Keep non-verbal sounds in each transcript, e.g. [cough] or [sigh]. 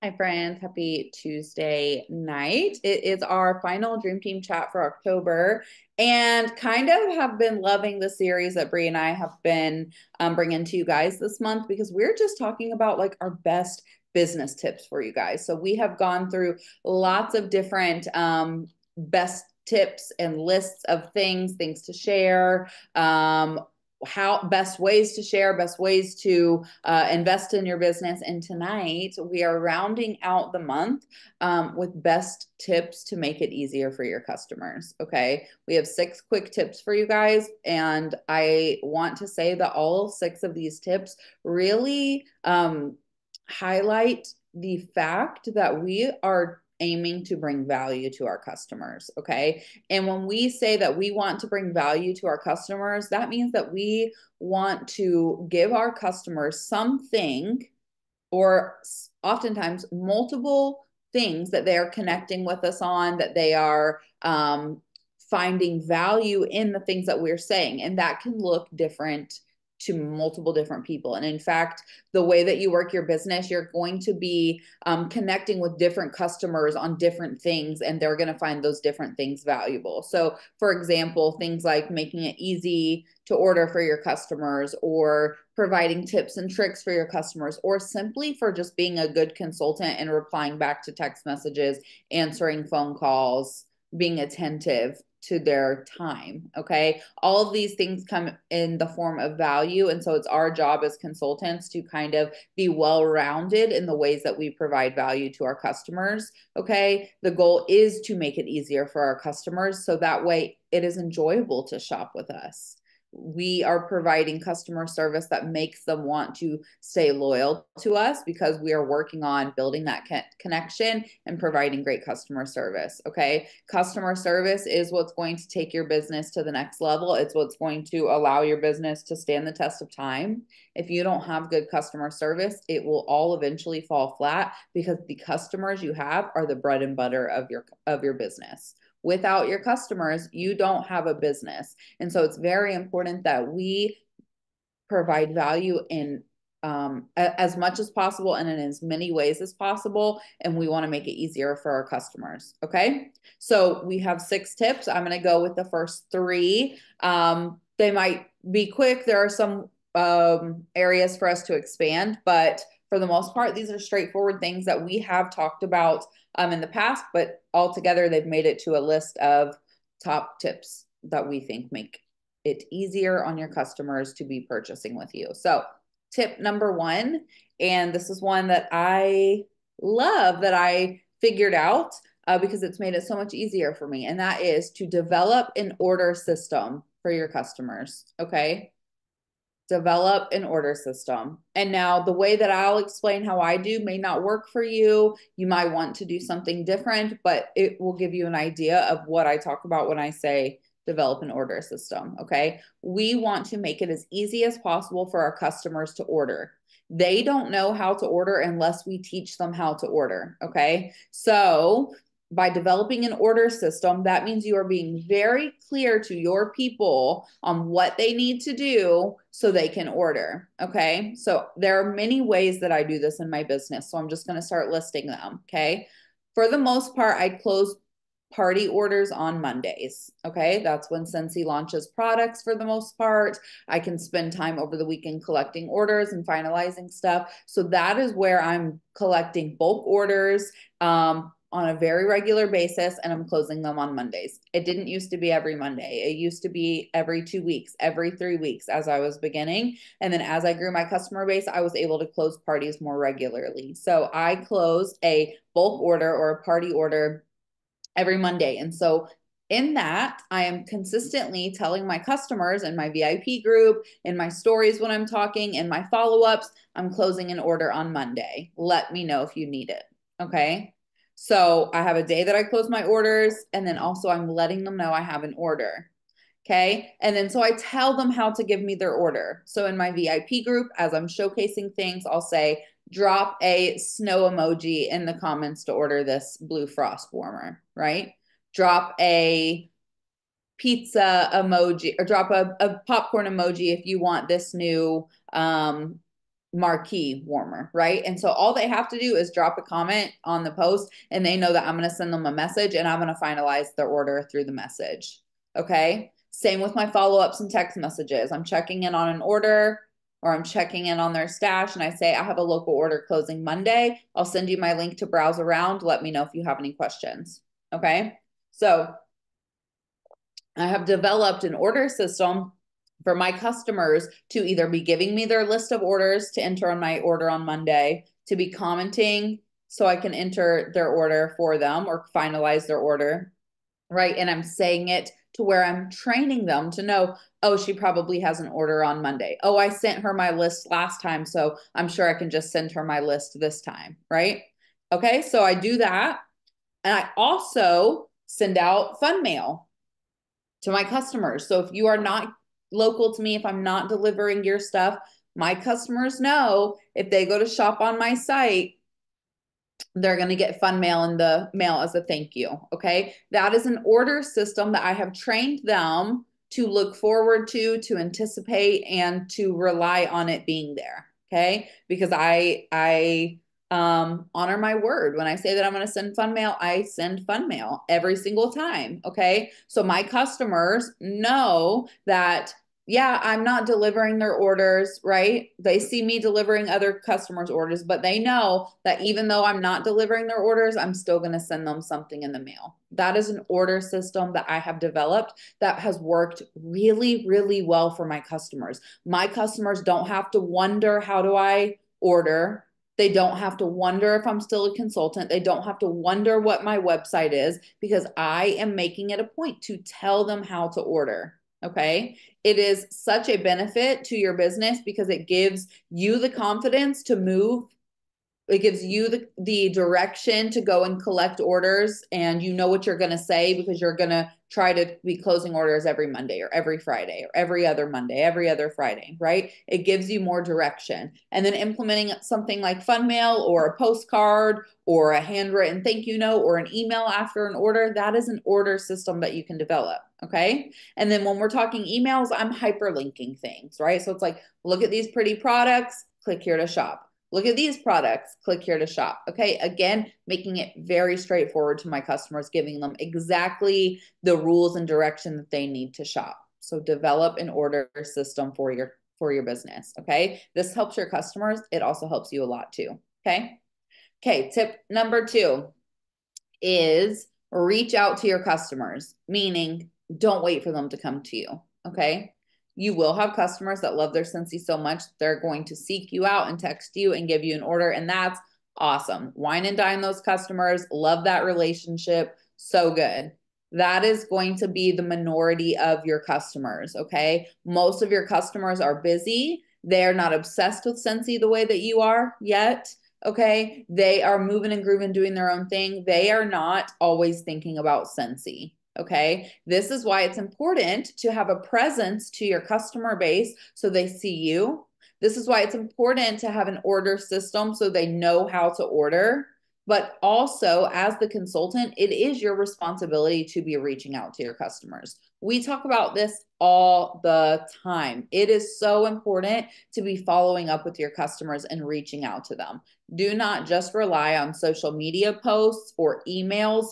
Hi, friends. Happy Tuesday night. It is our final Dream Team chat for October, and kind of have been loving the series that Brie and I have been um, bringing to you guys this month because we're just talking about like our best business tips for you guys. So we have gone through lots of different um, best tips and lists of things, things to share, um, how best ways to share, best ways to uh, invest in your business. And tonight we are rounding out the month um, with best tips to make it easier for your customers. Okay. We have six quick tips for you guys. And I want to say that all six of these tips really um, highlight the fact that we are aiming to bring value to our customers. Okay. And when we say that we want to bring value to our customers, that means that we want to give our customers something or oftentimes multiple things that they are connecting with us on, that they are um, finding value in the things that we're saying. And that can look different to multiple different people. And in fact, the way that you work your business, you're going to be um, connecting with different customers on different things, and they're going to find those different things valuable. So, for example, things like making it easy to order for your customers, or providing tips and tricks for your customers, or simply for just being a good consultant and replying back to text messages, answering phone calls, being attentive to their time. Okay. All of these things come in the form of value. And so it's our job as consultants to kind of be well rounded in the ways that we provide value to our customers. Okay. The goal is to make it easier for our customers so that way it is enjoyable to shop with us we are providing customer service that makes them want to stay loyal to us because we are working on building that connection and providing great customer service. Okay. Customer service is what's going to take your business to the next level. It's what's going to allow your business to stand the test of time. If you don't have good customer service, it will all eventually fall flat because the customers you have are the bread and butter of your of your business without your customers, you don't have a business. And so it's very important that we provide value in um, as much as possible and in as many ways as possible. And we want to make it easier for our customers. Okay. So we have six tips. I'm going to go with the first three. Um, they might be quick. There are some um, areas for us to expand, but for the most part, these are straightforward things that we have talked about um, in the past, but altogether they've made it to a list of top tips that we think make it easier on your customers to be purchasing with you. So, tip number one, and this is one that I love that I figured out uh, because it's made it so much easier for me, and that is to develop an order system for your customers. Okay develop an order system. And now, the way that I'll explain how I do may not work for you. You might want to do something different, but it will give you an idea of what I talk about when I say develop an order system. Okay. We want to make it as easy as possible for our customers to order. They don't know how to order unless we teach them how to order. Okay. So by developing an order system, that means you are being very clear to your people on what they need to do so they can order. Okay. So there are many ways that I do this in my business. So I'm just going to start listing them. Okay. For the most part, I close party orders on Mondays. Okay. That's when Scentsy launches products for the most part. I can spend time over the weekend collecting orders and finalizing stuff. So that is where I'm collecting bulk orders. Um, on a very regular basis and I'm closing them on Mondays. It didn't used to be every Monday. It used to be every 2 weeks, every 3 weeks as I was beginning. And then as I grew my customer base, I was able to close parties more regularly. So I closed a bulk order or a party order every Monday. And so in that, I am consistently telling my customers in my VIP group, in my stories when I'm talking, in my follow ups, I'm closing an order on Monday. Let me know if you need it. Okay. So I have a day that I close my orders, and then also I'm letting them know I have an order. Okay. And then so I tell them how to give me their order. So in my VIP group, as I'm showcasing things, I'll say, drop a snow emoji in the comments to order this blue frost warmer, right? Drop a pizza emoji or drop a, a popcorn emoji if you want this new um, marquee warmer, right? And so all they have to do is drop a comment on the post and they know that I'm going to send them a message and I'm going to finalize their order through the message. Okay. Same with my follow ups and text messages. I'm checking in on an order or I'm checking in on their stash and I say, I have a local order closing Monday. I'll send you my link to browse around. Let me know if you have any questions. Okay. So I have developed an order system for my customers to either be giving me their list of orders to enter on my order on Monday, to be commenting so I can enter their order for them or finalize their order, right? And I'm saying it to where I'm training them to know, oh, she probably has an order on Monday. Oh, I sent her my list last time, so I'm sure I can just send her my list this time, right? Okay, so I do that. And I also send out fun mail to my customers. So if you are not local to me, if I'm not delivering your stuff, my customers know if they go to shop on my site, they're going to get fun mail in the mail as a thank you. Okay. That is an order system that I have trained them to look forward to, to anticipate, and to rely on it being there. Okay. Because I, I, um, honor my word. When I say that I'm going to send fun mail, I send fun mail every single time. Okay. So my customers know that yeah, I'm not delivering their orders, right? They see me delivering other customers' orders, but they know that even though I'm not delivering their orders, I'm still going to send them something in the mail. That is an order system that I have developed that has worked really, really well for my customers. My customers don't have to wonder, how do I order? They don't have to wonder if I'm still a consultant. They don't have to wonder what my website is because I am making it a point to tell them how to order. Okay. It is such a benefit to your business because it gives you the confidence to move. It gives you the, the direction to go and collect orders, and you know what you're going to say because you're going to try to be closing orders every Monday or every Friday or every other Monday, every other Friday, right? It gives you more direction. And then implementing something like fun mail or a postcard or a handwritten thank you note or an email after an order, that is an order system that you can develop. Okay. And then when we're talking emails, I'm hyperlinking things, right? So it's like, look at these pretty products, click here to shop. Look at these products, click here to shop. Okay. Again, making it very straightforward to my customers, giving them exactly the rules and direction that they need to shop. So develop an order system for your for your business. Okay. This helps your customers. It also helps you a lot too. Okay. Okay. Tip number two is reach out to your customers, meaning don't wait for them to come to you. Okay. You will have customers that love their Scentsy so much, they're going to seek you out and text you and give you an order. And that's awesome. Wine and dine those customers, love that relationship. So good. That is going to be the minority of your customers. Okay. Most of your customers are busy. They're not obsessed with Scentsy the way that you are yet. Okay. They are moving and grooving, doing their own thing. They are not always thinking about Scentsy. Okay. This is why it's important to have a presence to your customer base so they see you. This is why it's important to have an order system so they know how to order. But also, as the consultant, it is your responsibility to be reaching out to your customers. We talk about this all the time. It is so important to be following up with your customers and reaching out to them. Do not just rely on social media posts or emails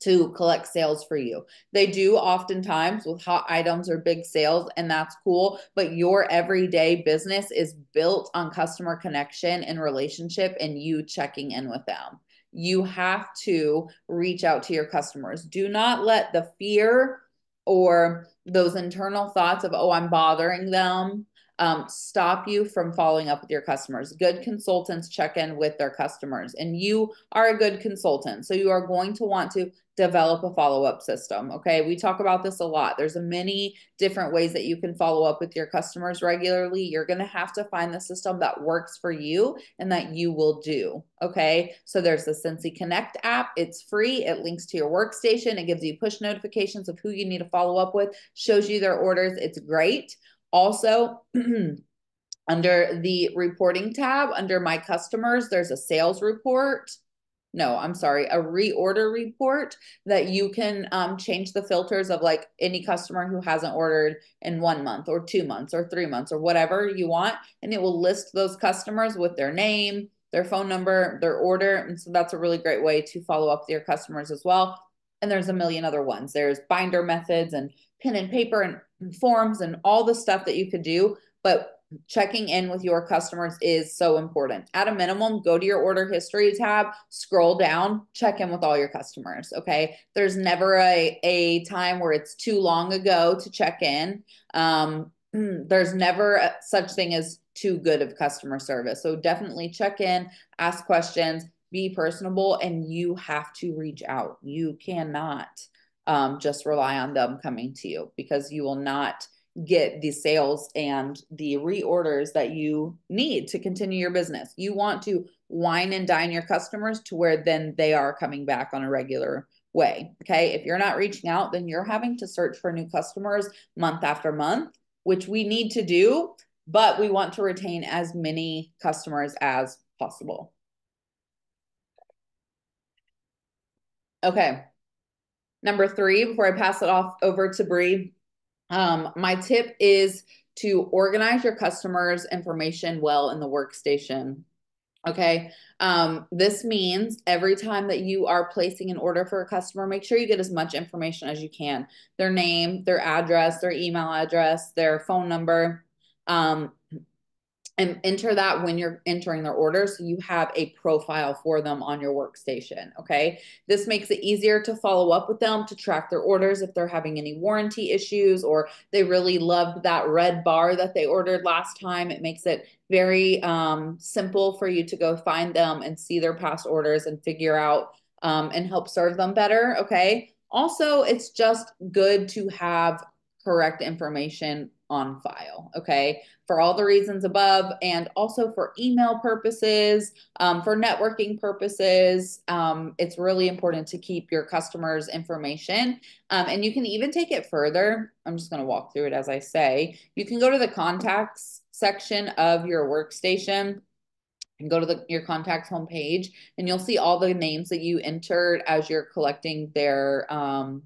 to collect sales for you. They do oftentimes with hot items or big sales, and that's cool. But your everyday business is built on customer connection and relationship and you checking in with them. You have to reach out to your customers. Do not let the fear or those internal thoughts of, oh, I'm bothering them, um, stop you from following up with your customers. Good consultants check in with their customers, and you are a good consultant. So you are going to want to develop a follow up system. Okay. We talk about this a lot. There's a many different ways that you can follow up with your customers regularly. You're going to have to find the system that works for you and that you will do. Okay. So there's the Scentsy Connect app. It's free. It links to your workstation. It gives you push notifications of who you need to follow up with, shows you their orders. It's great. Also, [clears throat] under the reporting tab, under my customers, there's a sales report no, I'm sorry, a reorder report that you can um, change the filters of like any customer who hasn't ordered in one month or two months or three months or whatever you want. And it will list those customers with their name, their phone number, their order. And so that's a really great way to follow up with your customers as well. And there's a million other ones. There's binder methods and pen and paper and forms and all the stuff that you could do. But checking in with your customers is so important. At a minimum, go to your order history tab, scroll down, check in with all your customers. Okay. There's never a, a time where it's too long ago to check in. Um, there's never a, such thing as too good of customer service. So definitely check in, ask questions, be personable, and you have to reach out. You cannot um, just rely on them coming to you because you will not get the sales and the reorders that you need to continue your business. You want to wine and dine your customers to where then they are coming back on a regular way. Okay. If you're not reaching out, then you're having to search for new customers month after month, which we need to do, but we want to retain as many customers as possible. Okay. Number three, before I pass it off over to Bree, um, my tip is to organize your customers' information well in the workstation. Okay. Um, this means every time that you are placing an order for a customer, make sure you get as much information as you can their name, their address, their email address, their phone number. Um, and enter that when you're entering their order so you have a profile for them on your workstation okay? This makes it easier to follow up with them to track their orders if they're having any warranty issues or they really loved that red bar that they ordered last time. It makes it very um, simple for you to go find them and see their past orders and figure out um, and help serve them better okay? Also it's just good to have correct information on file. Okay. For all the reasons above, and also for email purposes, um, for networking purposes, um, it's really important to keep your customers' information. Um, and you can even take it further. I'm just going to walk through it as I say. You can go to the contacts section of your workstation and go to the, your contacts homepage, and you'll see all the names that you entered as you're collecting their um,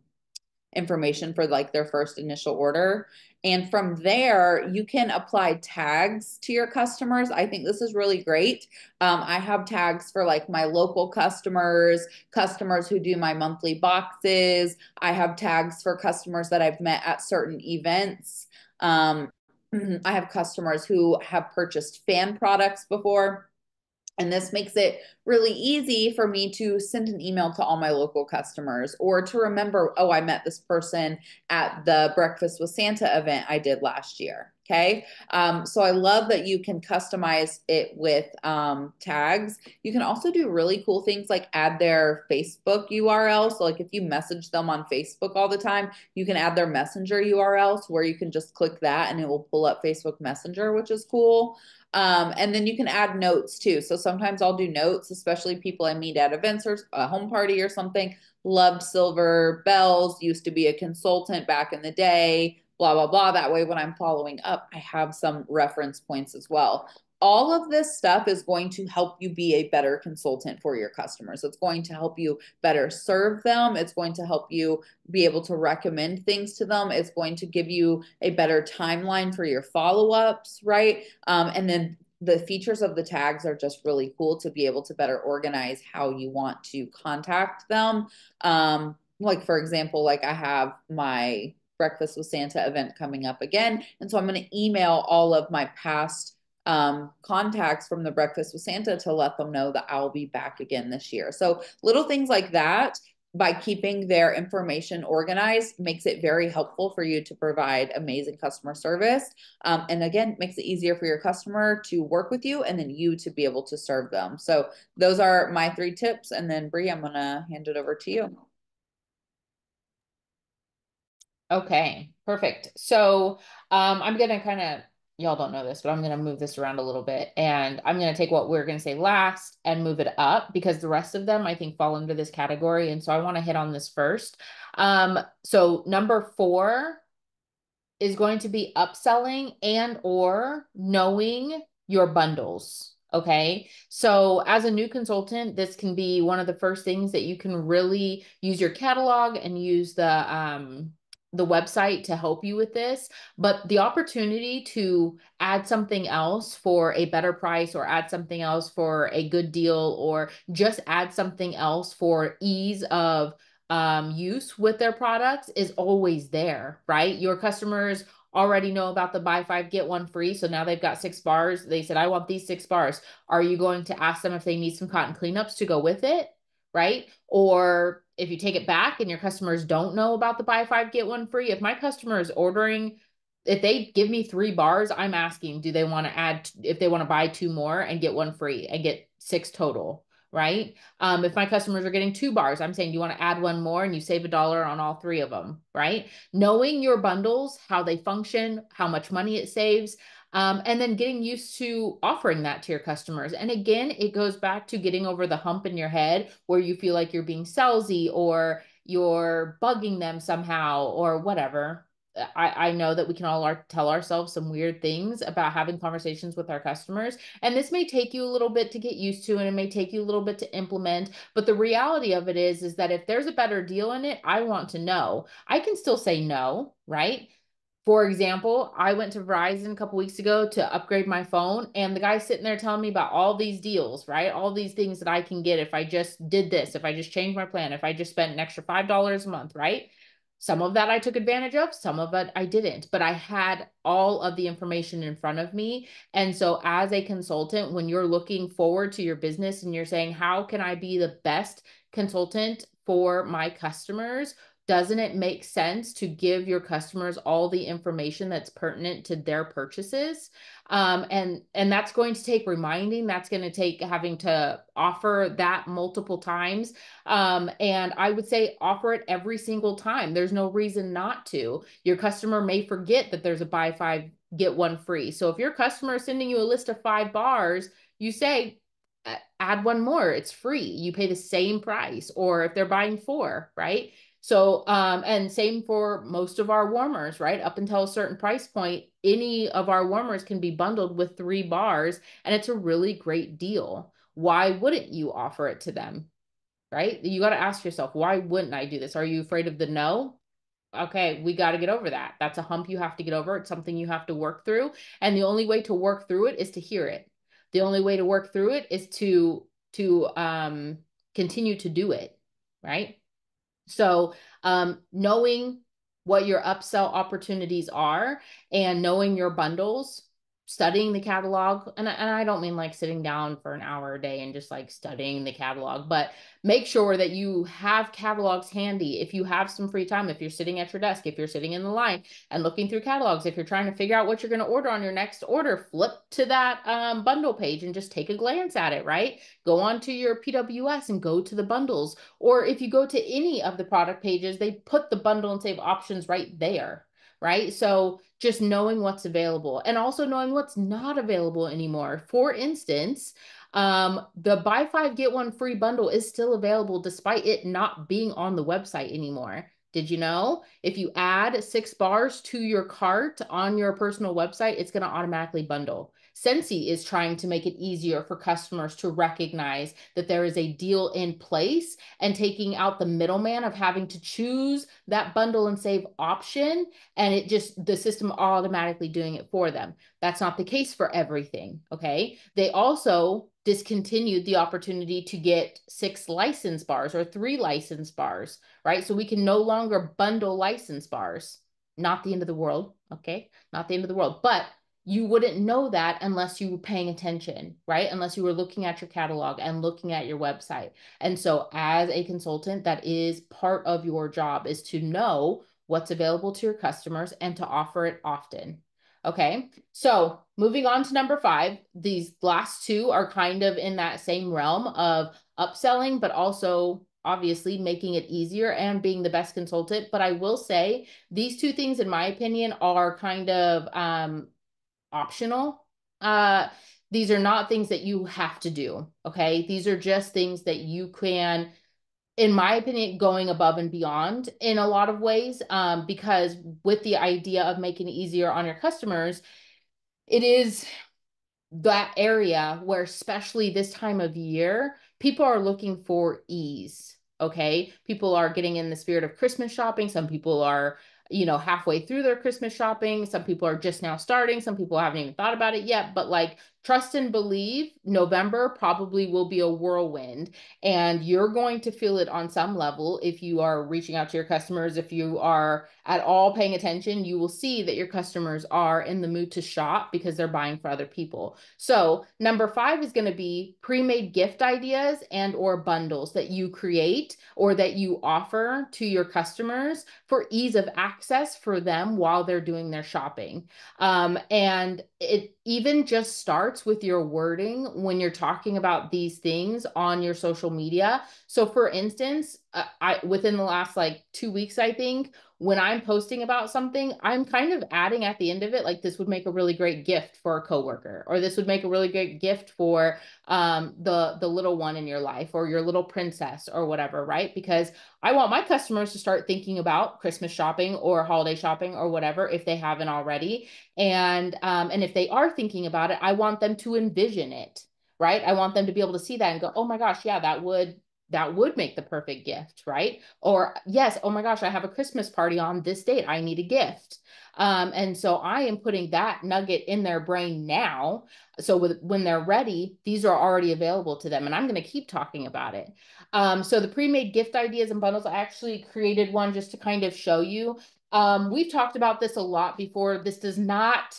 information for like their first initial order. And from there, you can apply tags to your customers. I think this is really great. Um, I have tags for like my local customers, customers who do my monthly boxes. I have tags for customers that I've met at certain events. Um, [clears throat] I have customers who have purchased fan products before. And this makes it really easy for me to send an email to all my local customers or to remember, oh, I met this person at the Breakfast with Santa event I did last year. Okay. Um, so I love that you can customize it with um, tags. You can also do really cool things like add their Facebook URL. So, like if you message them on Facebook all the time, you can add their messenger URL where you can just click that and it will pull up Facebook Messenger, which is cool. Um, and then you can add notes too. So sometimes I'll do notes, especially people I meet at events or a home party or something. Loved silver bells, used to be a consultant back in the day, blah, blah, blah. That way, when I'm following up, I have some reference points as well all of this stuff is going to help you be a better consultant for your customers. It's going to help you better serve them. It's going to help you be able to recommend things to them. It's going to give you a better timeline for your follow ups, right? Um, and then the features of the tags are just really cool to be able to better organize how you want to contact them. Um, like, for example, like I have my Breakfast with Santa event coming up again. And so I'm going to email all of my past um, contacts from the Breakfast with Santa to let them know that I'll be back again this year. So little things like that by keeping their information organized makes it very helpful for you to provide amazing customer service. Um, and again, makes it easier for your customer to work with you and then you to be able to serve them. So those are my three tips. And then Bree, I'm going to hand it over to you. Okay, perfect. So um, I'm going to kind of y'all don't know this, but I'm going to move this around a little bit. And I'm going to take what we're going to say last and move it up because the rest of them I think fall under this category. And so I want to hit on this first. Um, so number four is going to be upselling and or knowing your bundles. Okay. So, as a new consultant, this can be one of the first things that you can really use your catalog and use the, um, the website to help you with this, but the opportunity to add something else for a better price or add something else for a good deal or just add something else for ease of um, use with their products is always there, right? Your customers already know about the buy five, get one free. So now they've got six bars. They said, I want these six bars. Are you going to ask them if they need some cotton cleanups to go with it? Right. Or if you take it back and your customers don't know about the buy five, get one free, if my customer is ordering, if they give me three bars, I'm asking, do they want to add, if they want to buy two more and get one free and get six total? right? Um, if my customers are getting two bars, I'm saying you want to add one more and you save a dollar on all three of them, right? Knowing your bundles, how they function, how much money it saves, um, and then getting used to offering that to your customers. And again, it goes back to getting over the hump in your head where you feel like you're being salesy or you're bugging them somehow or whatever. I, I know that we can all our, tell ourselves some weird things about having conversations with our customers. And this may take you a little bit to get used to, and it may take you a little bit to implement. But the reality of it is, is that if there's a better deal in it, I want to know. I can still say no, right? For example, I went to Verizon a couple weeks ago to upgrade my phone, and the guy sitting there telling me about all these deals, right? All these things that I can get if I just did this, if I just changed my plan, if I just spent an extra $5 a month, right? Some of that I took advantage of, some of it I didn't, but I had all of the information in front of me. And so, as a consultant, when you're looking forward to your business and you're saying, How can I be the best consultant for my customers? Doesn't it make sense to give your customers all the information that's pertinent to their purchases? Um, and and that's going to take reminding that's going to take having to offer that multiple times. Um, and i would say offer it every single time. There's no reason not to. Your customer may forget that there's a buy five get one free. So if your customer is sending you a list of five bars you say add one more it's free. You pay the same price. Or if they're buying four right so, um, and same for most of our warmers, right? Up until a certain price point, any of our warmers can be bundled with three bars, and it's a really great deal. Why wouldn't you offer it to them? Right? You got to ask yourself, why wouldn't I do this? Are you afraid of the no? Okay, we got to get over that. That's a hump you have to get over. It's something you have to work through. And the only way to work through it is to hear it. The only way to work through it is to to um continue to do it, right? So, um, knowing what your upsell opportunities are and knowing your bundles studying the catalog and, and i don't mean like sitting down for an hour a day and just like studying the catalog but make sure that you have catalogs handy. If you have some free time if you're sitting at your desk if you're sitting in the line and looking through catalogs if you're trying to figure out what you're going to order on your next order flip to that um, bundle page and just take a glance at it right? Go on to your pws and go to the bundles or if you go to any of the product pages they put the bundle and save options right there right? So just knowing what's available and also knowing what's not available anymore. For instance, um, the buy five, get one free bundle is still available despite it not being on the website anymore. Did you know if you add six bars to your cart on your personal website, it's going to automatically bundle? Scentsy is trying to make it easier for customers to recognize that there is a deal in place and taking out the middleman of having to choose that bundle and save option and it just the system automatically doing it for them. That's not the case for everything, okay? They also discontinued the opportunity to get six license bars or three license bars, right? So we can no longer bundle license bars. Not the end of the world, okay? Not the end of the world, but you wouldn't know that unless you were paying attention, right? Unless you were looking at your catalog and looking at your website. And so as a consultant, that is part of your job is to know what's available to your customers and to offer it often. Okay. So moving on to number five, these last two are kind of in that same realm of upselling, but also obviously making it easier and being the best consultant. But I will say these two things, in my opinion, are kind of um, optional. Uh, these are not things that you have to do. Okay. These are just things that you can, in my opinion, going above and beyond in a lot of ways. Um, because with the idea of making it easier on your customers, it is that area where especially this time of year people are looking for ease okay people are getting in the spirit of christmas shopping some people are you know halfway through their christmas shopping. Some people are just now starting. Some people haven't even thought about it yet. But like trust and believe November probably will be a whirlwind and you're going to feel it on some level if you are reaching out to your customers if you are at all paying attention you will see that your customers are in the mood to shop because they're buying for other people. So number 5 is going to be pre-made gift ideas and or bundles that you create or that you offer to your customers for ease of access for them while they're doing their shopping. Um, and it even just starts with your wording when you're talking about these things on your social media. So for instance, uh, I within the last like 2 weeks I think when I'm posting about something, I'm kind of adding at the end of it, like this would make a really great gift for a coworker, or this would make a really great gift for um, the the little one in your life, or your little princess, or whatever, right? Because I want my customers to start thinking about Christmas shopping or holiday shopping or whatever if they haven't already, and um, and if they are thinking about it, I want them to envision it, right? I want them to be able to see that and go, oh my gosh, yeah, that would that would make the perfect gift, right? Or yes, oh my gosh, I have a Christmas party on this date. I need a gift. Um, and so I am putting that nugget in their brain now. So with, when they're ready, these are already available to them. And I'm going to keep talking about it. Um, so the pre-made gift ideas and bundles, I actually created one just to kind of show you. Um, we've talked about this a lot before. This does not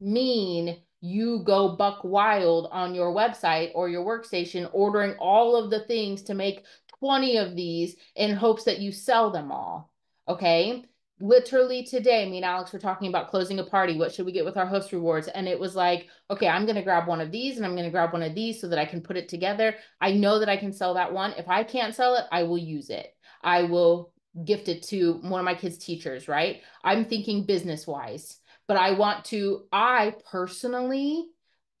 mean you go buck wild on your website or your workstation ordering all of the things to make 20 of these in hopes that you sell them all. Okay. Literally today, me and Alexx were talking about closing a party. What should we get with our host rewards? And it was like, okay, I'm going to grab one of these and I'm going to grab one of these so that I can put it together. I know that I can sell that one. If I can't sell it, I will use it. I will gift it to one of my kids' teachers, right? I'm thinking business wise but I want to, I personally,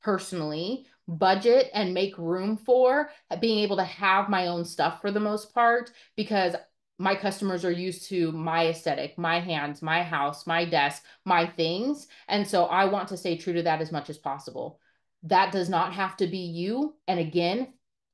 personally budget and make room for being able to have my own stuff for the most part because my customers are used to my aesthetic, my hands, my house, my desk, my things. And so I want to stay true to that as much as possible. That does not have to be you. And again,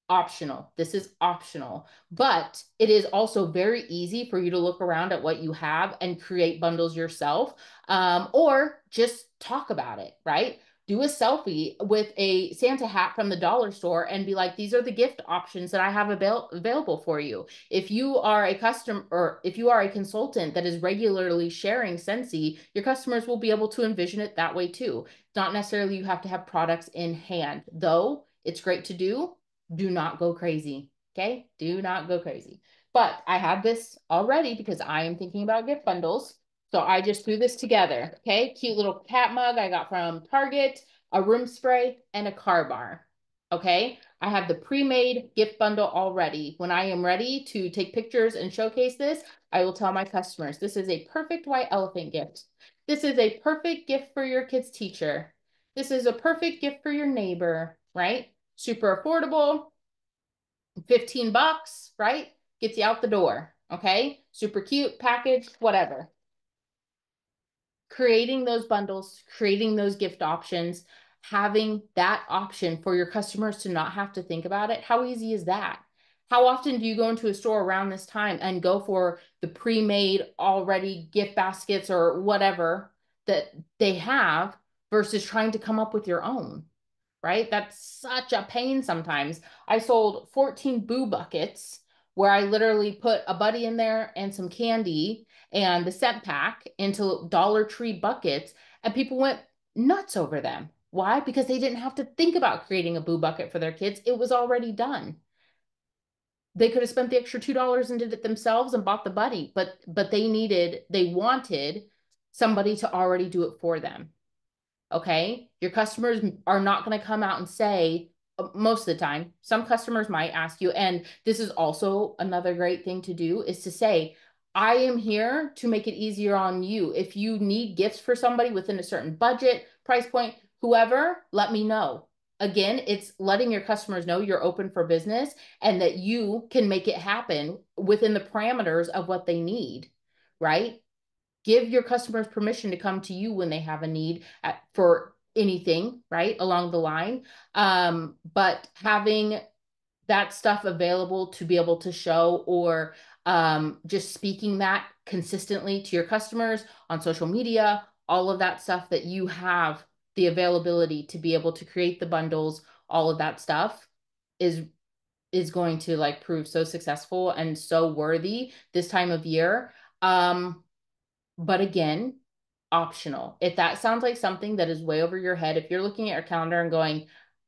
optional. This is optional, but it is also very easy for you to look around at what you have and create bundles yourself um, or just talk about it, right? Do a selfie with a Santa hat from the dollar store and be like, these are the gift options that I have avail- available for you. If you are a customer or if you are a consultant that is regularly sharing Scentsy, your customers will be able to envision it that way too. Not necessarily you have to have products in hand, though it's great to do do not go crazy. Okay. Do not go crazy. But I have this already because I am thinking about gift bundles. So I just threw this together. Okay. Cute little cat mug I got from Target, a room spray, and a car bar. Okay. I have the pre-made gift bundle already. When I am ready to take pictures and showcase this, I will tell my customers, this is a perfect white elephant gift. This is a perfect gift for your kid's teacher. This is a perfect gift for your neighbor, right? Super affordable, 15 bucks, right? Gets you out the door. Okay. Super cute package, whatever. Creating those bundles, creating those gift options, having that option for your customers to not have to think about it. How easy is that? How often do you go into a store around this time and go for the pre-made already gift baskets or whatever that they have versus trying to come up with your own? Right? That's such a pain sometimes. I sold 14 boo buckets where I literally put a buddy in there and some candy and the scent pack into Dollar Tree buckets, and people went nuts over them. Why? Because they didn't have to think about creating a boo bucket for their kids. It was already done. They could have spent the extra two dollars and did it themselves and bought the buddy, but but they needed, they wanted somebody to already do it for them. Okay. Your customers are not going to come out and say, uh, most of the time, some customers might ask you, and this is also another great thing to do is to say, I am here to make it easier on you. If you need gifts for somebody within a certain budget, price point, whoever, let me know. Again, it's letting your customers know you're open for business and that you can make it happen within the parameters of what they need, right? Give your customers permission to come to you when they have a need at, for anything, right, along the line. Um, but having that stuff available to be able to show or um, just speaking that consistently to your customers on social media, all of that stuff that you have the availability to be able to create the bundles, all of that stuff is is going to like prove so successful and so worthy this time of year. Um, but again, optional. If that sounds like something that is way over your head, if you're looking at your calendar and going,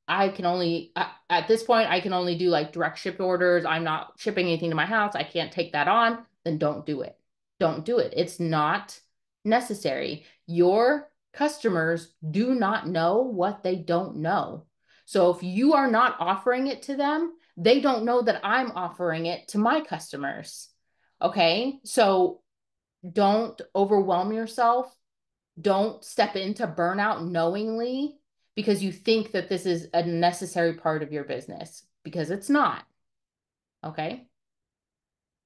I can only at this point I can only do like direct ship orders. I'm not shipping anything to my house. I can't take that on. Then don't do it. Don't do it. It's not necessary. Your customers do not know what they don't know. So if you are not offering it to them, they don't know that I'm offering it to my customers. Okay? So don't overwhelm yourself. Don't step into burnout knowingly because you think that this is a necessary part of your business because it's not. Okay.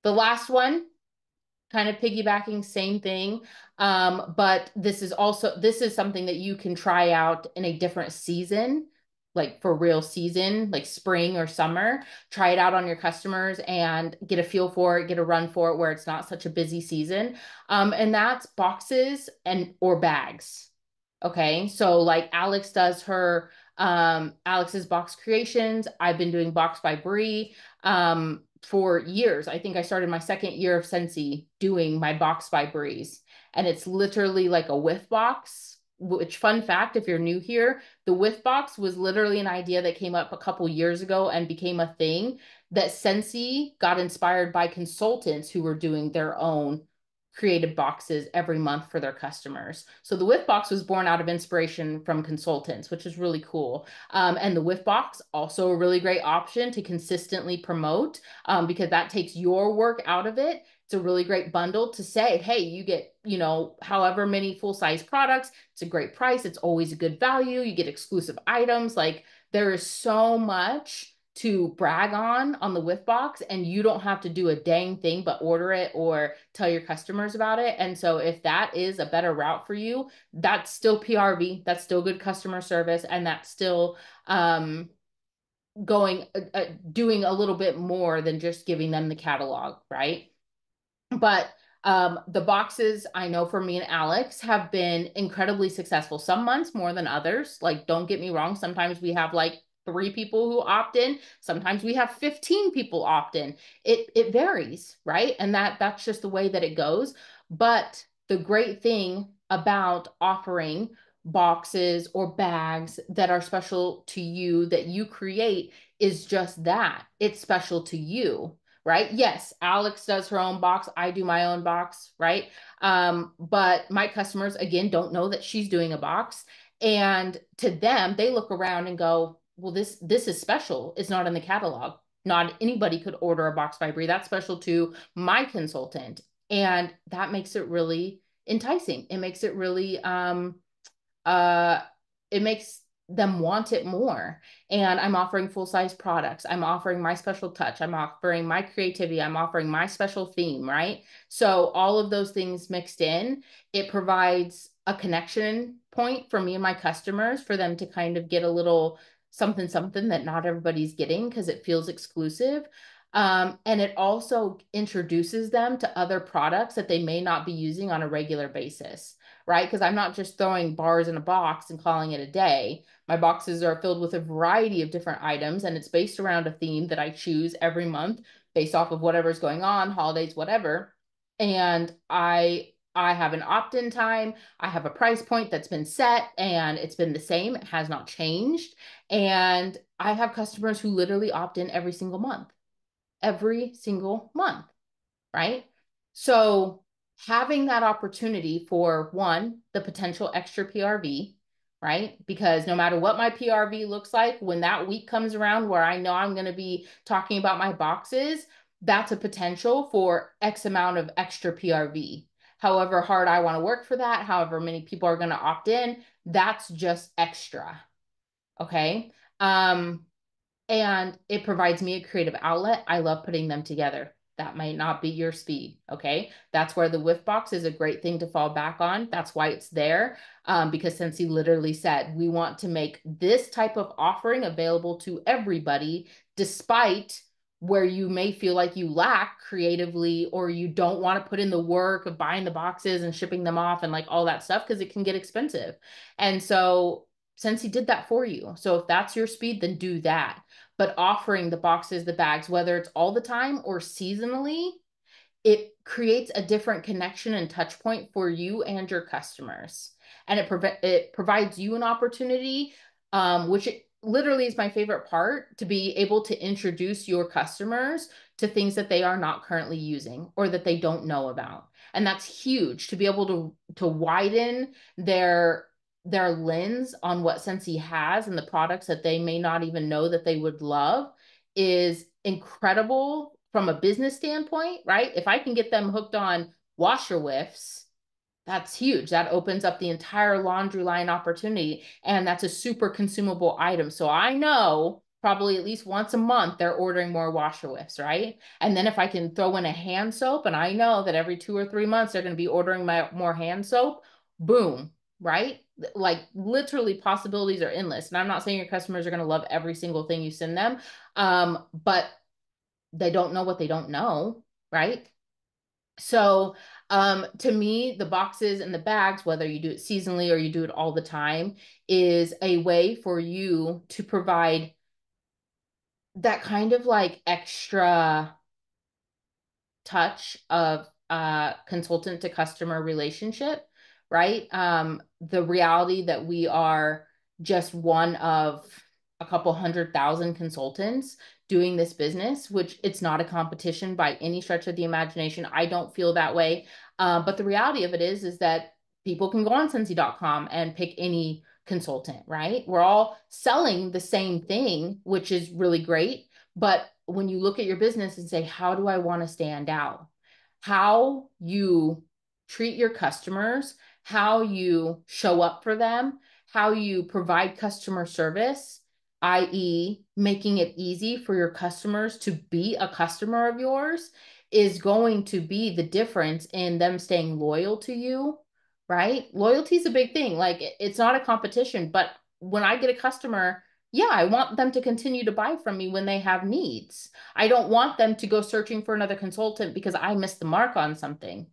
The last one, kind of piggybacking, same thing. Um, but this is also, this is something that you can try out in a different season like for real season, like spring or summer, try it out on your customers and get a feel for it, get a run for it where it's not such a busy season. Um, and that's boxes and or bags. Okay. So like Alexx does her um Alexx's box creations. I've been doing box by Brie um for years. I think I started my second year of Scentsy doing my box by Brie's. And it's literally like a whiff box which fun fact if you're new here the whiff box was literally an idea that came up a couple years ago and became a thing that Scentsy got inspired by consultants who were doing their own creative boxes every month for their customers. So the Whiff Box was born out of inspiration from consultants, which is really cool. Um, and the Whiff Box also a really great option to consistently promote um, because that takes your work out of it it's a really great bundle to say, hey, you get, you know, however many full size products. It's a great price. It's always a good value. You get exclusive items. Like there is so much to brag on on the Whiff Box, and you don't have to do a dang thing but order it or tell your customers about it. And so, if that is a better route for you, that's still PRV. That's still good customer service, and that's still um, going uh, uh, doing a little bit more than just giving them the catalog, right? But um, the boxes I know for me and Alexx have been incredibly successful. Some months more than others. Like, don't get me wrong. Sometimes we have like three people who opt in. Sometimes we have 15 people opt in. It it varies, right? And that that's just the way that it goes. But the great thing about offering boxes or bags that are special to you that you create is just that. It's special to you right? Yes, Alexx does her own box. I do my own box, right? Um, but my customers, again, don't know that she's doing a box. And to them, they look around and go, well, this this is special. It's not in the catalog. Not anybody could order a box by Brie. That's special to my consultant. And that makes it really enticing. It makes it really um uh it makes them want it more. And I'm offering full size products. I'm offering my special touch. I'm offering my creativity. I'm offering my special theme, right? So, all of those things mixed in, it provides a connection point for me and my customers for them to kind of get a little something, something that not everybody's getting because it feels exclusive. Um, and it also introduces them to other products that they may not be using on a regular basis right? Because I'm not just throwing bars in a box and calling it a day. My boxes are filled with a variety of different items, and it's based around a theme that I choose every month based off of whatever's going on, holidays, whatever. And I I have an opt-in time. I have a price point that's been set and it's been the same. It has not changed. And I have customers who literally opt in every single month. Every single month, right? So having that opportunity for one, the potential extra PRV, right? Because no matter what my PRV looks like, when that week comes around where I know I'm going to be talking about my boxes, that's a potential for X amount of extra PRV. However hard I want to work for that, however many people are going to opt in, that's just extra. Okay. Um, and it provides me a creative outlet. I love putting them together. That might not be your speed. Okay. That's where the whiff box is a great thing to fall back on. That's why it's there. Um, because Scentsy literally said, we want to make this type of offering available to everybody, despite where you may feel like you lack creatively or you don't want to put in the work of buying the boxes and shipping them off and like all that stuff because it can get expensive. And so Scentsy did that for you. So if that's your speed, then do that. But offering the boxes, the bags, whether it's all the time or seasonally, it creates a different connection and touch point for you and your customers. And it, prov- it provides you an opportunity, um, which it literally is my favorite part to be able to introduce your customers to things that they are not currently using or that they don't know about. And that's huge to be able to to widen their their lens on what Scentsy has and the products that they may not even know that they would love is incredible from a business standpoint, right? If I can get them hooked on washer whiffs, that's huge. That opens up the entire laundry line opportunity. And that's a super consumable item. So I know probably at least once a month they're ordering more washer whiffs, right? And then if I can throw in a hand soap, and I know that every two or three months they're going to be ordering my, more hand soap, boom, right? Like literally possibilities are endless. And I'm not saying your customers are going to love every single thing you send them, um, but they don't know what they don't know, right? So um, to me, the boxes and the bags, whether you do it seasonally or you do it all the time, is a way for you to provide that kind of like extra touch of uh, consultant to customer relationship, right? Um, the reality that we are just one of a couple hundred thousand consultants doing this business, which it's not a competition by any stretch of the imagination. I don't feel that way. Uh, but the reality of it is, is that people can go on Scentsy.com and pick any consultant, right? We're all selling the same thing, which is really great. But when you look at your business and say, how do I want to stand out? How you treat your customers, how you show up for them, how you provide customer service, i.e., making it easy for your customers to be a customer of yours, is going to be the difference in them staying loyal to you, right? Loyalty is a big thing. Like it's not a competition, but when I get a customer, yeah, I want them to continue to buy from me when they have needs. I don't want them to go searching for another consultant because I missed the mark on something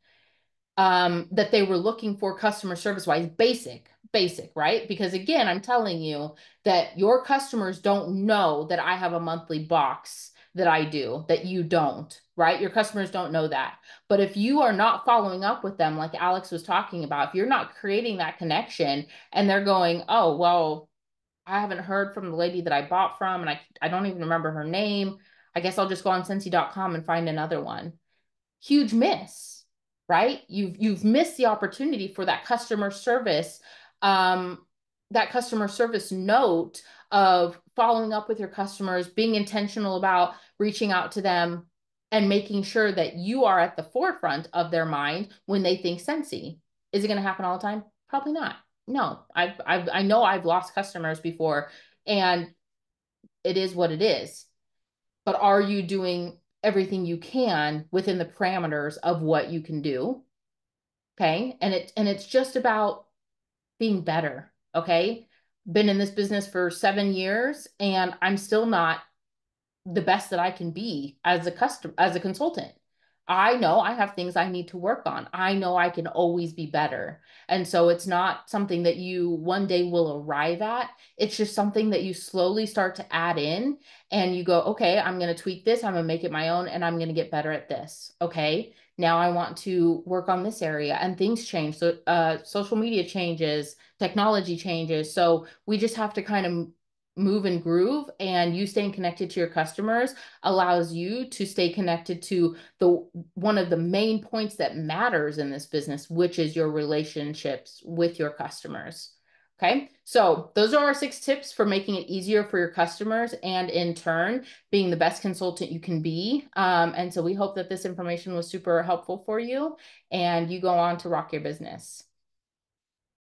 um, that they were looking for customer service wise, basic basic, right? Because again, I'm telling you that your customers don't know that I have a monthly box that I do that you don't, right? Your customers don't know that. But if you are not following up with them, like Alexx was talking about, if you're not creating that connection and they're going, oh, well, I haven't heard from the lady that I bought from and I, I don't even remember her name. I guess I'll just go on Scentsy.com and find another one. Huge miss, right? You've you've missed the opportunity for that customer service um, that customer service note of following up with your customers, being intentional about reaching out to them and making sure that you are at the forefront of their mind when they think Scentsy. Is it going to happen all the time? Probably not. No, I've, I've, I know I've lost customers before and it is what it is. But are you doing everything you can within the parameters of what you can do? Okay. And it, and it's just about being better. Okay. Been in this business for seven years and I'm still not the best that I can be as a customer, as a consultant. I know I have things I need to work on. I know I can always be better. And so it's not something that you one day will arrive at. It's just something that you slowly start to add in and you go, okay, I'm going to tweak this. I'm going to make it my own and I'm going to get better at this. Okay now I want to work on this area and things change. So uh, social media changes, technology changes. So we just have to kind of move and groove and you staying connected to your customers allows you to stay connected to the one of the main points that matters in this business which is your relationships with your customers Okay, so those are our six tips for making it easier for your customers and in turn being the best consultant you can be. Um, and so we hope that this information was super helpful for you and you go on to rock your business.